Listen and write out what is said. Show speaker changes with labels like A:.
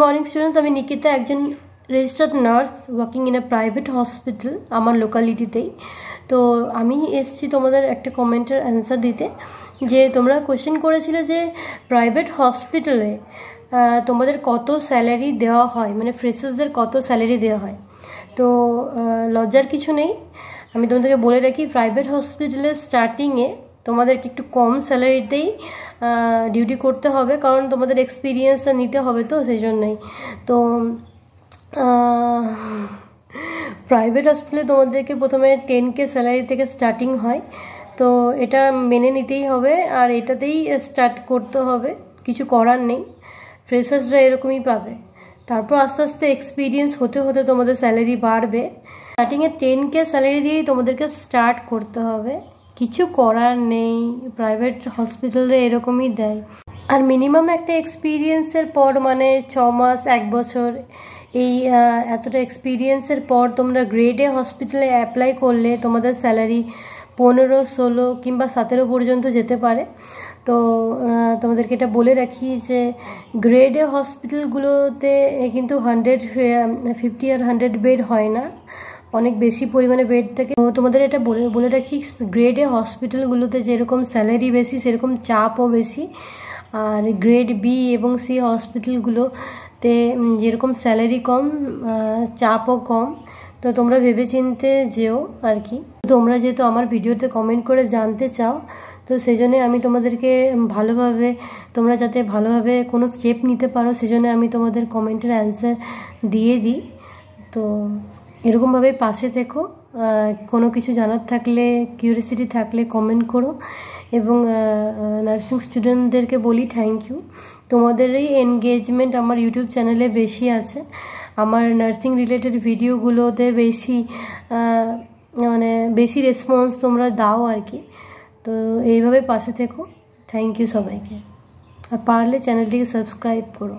A: Morning students আমি নিকিতা, একজন registered nurse working in a private hospital আমার লোকালিটিতেই তো আমি এসছি তোমাদের একটা কমেন্টের অ্যান্সার দিতে, যে তোমরা কোয়েশ্চেন করেছিলে যে প্রাইভেট হসপিটালে তোমাদের কত স্যালারি দেওয়া হয়? মানে ফ্রেশার্সদের কত স্যালারি দেওয়া হয়? তো লজ্জার কিছু নেই। আমি তোমাদেরকে বলে রাখি প্রাইভেট হসপিটালের স্টার্টিংয়ে তোমাদেরকে একটু কম স্যালারিতেই ডিউটি করতে হবে, কারণ তোমাদের এক্সপিরিয়েন্সটা নিতে হবে তো সেই জন্যই তো প্রাইভেট হসপিটালে তোমাদেরকে প্রথমে টেন কে স্যালারি থেকে স্টার্টিং হয়। তো এটা মেনে নিতেই হবে, আর এটাতেই স্টার্ট করতে হবে, কিছু করার নেই। ফ্রেশার্সরা এরকমই পাবে। তারপর আস্তে আস্তে এক্সপিরিয়েন্স হতে হতে তোমাদের স্যালারি বাড়বে। স্টার্টিংয়ে টেন কে স্যালারি দিয়েই তোমাদেরকে স্টার্ট করতে হবে। কিছু করার নেই প্রাইভেট হসপিটালে এরকমই দেয়। আর মিনিমাম একটা এক্সপিরিয়েন্সের পর মানে ছ মাস, এক বছর, এই এতটা এক্সপিরিয়েন্সের পর তোমরা গ্রেডে হসপিটালে অ্যাপ্লাই করলে তোমাদের স্যালারি পনেরো, ষোলো কিংবা সতেরো পর্যন্ত যেতে পারে। তো তোমাদেরকে এটা বলে রাখি যে গ্রেডে হসপিটালগুলোতে কিন্তু হান্ড্রেড ফিফটি আর হান্ড্রেড বেড হয় না। অনেক বেশি পরিমাণে বেড থাকে। তোমাদের এটা বলে বলে রাখি গ্রেডে হসপিটালগুলোতে যেরকম স্যালারি বেশি, সেরকম চাপও বেশি। আর গ্রেড বি এবং সি হসপিটালগুলোতে যেরকম স্যালারি কম চাপও কম। তো তোমরা ভেবে চিনতে যেও আর কি। তোমরা যেহেতু আমার ভিডিওতে কমেন্ট করে জানতে চাও, তো সেই জন্য আমি তোমাদেরকে ভালোভাবে, তোমরা যাতে ভালোভাবে কোনো স্টেপ নিতে পারো সেই জন্য আমি তোমাদের কমেন্টের অ্যান্সার দিয়ে দিই। তো এরকমভাবে পাশে থেকো কোনো কিছু জানার থাকলে কিউরিয়াসিটি থাকলে কমেন্ট করো এবং নার্সিং স্টুডেন্টদেরকে বলি থ্যাংক ইউ তোমাদেরই এনগেজমেন্ট আমার ইউটিউব চ্যানেলে বেশি আছে। আমার নার্সিং রিলেটেড ভিডিওগুলোতে বেশি মানে বেশি রেসপন্স তোমরা দাও আর কি। তো এইভাবে পাশে থেকো। থ্যাংক ইউ সবাইকে। আর পারলে চ্যানেলটিকে সাবস্ক্রাইব করো।